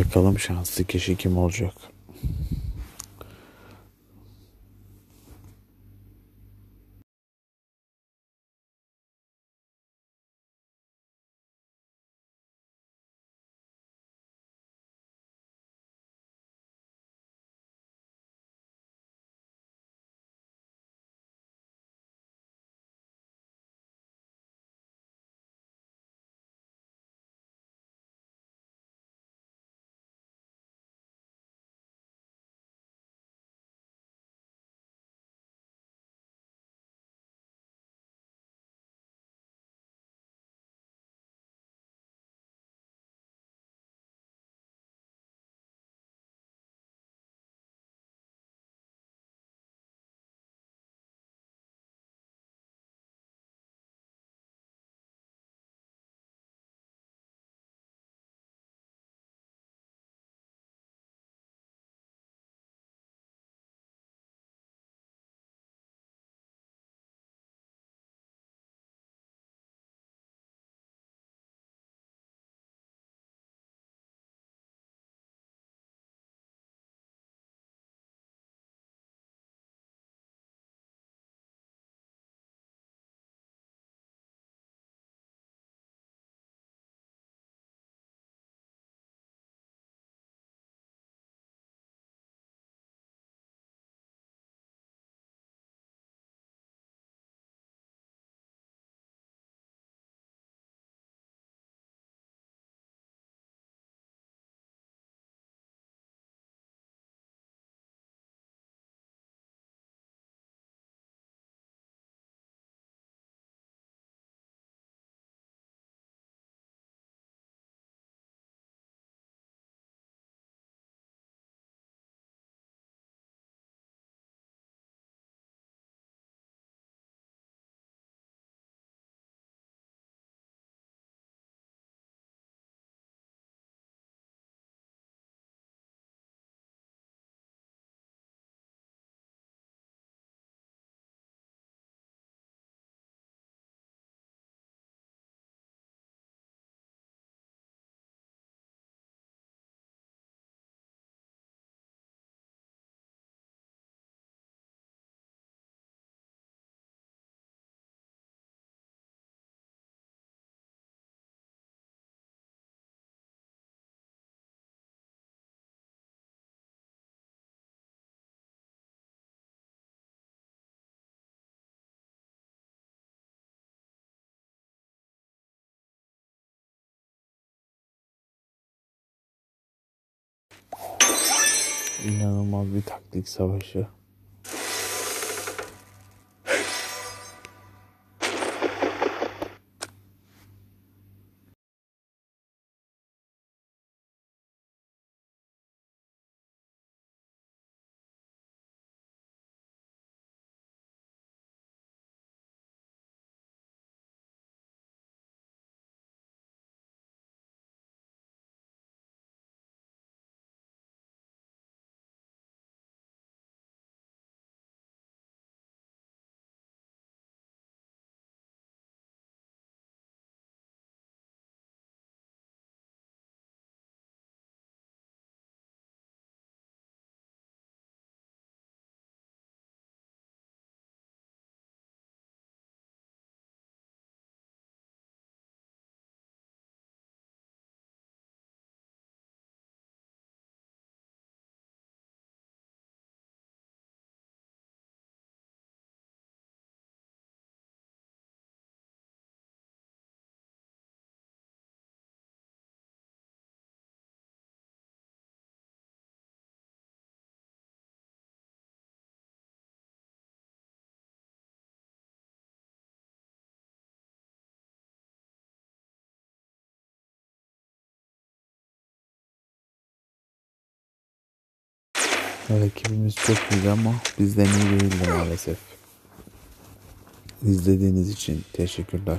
Bakalım şanslı kişi kim olacak? İnanılmaz bir taktik savaşı. Rakibimiz çok iyi ama bizden iyi değildi maalesef. İzlediğiniz için teşekkürler.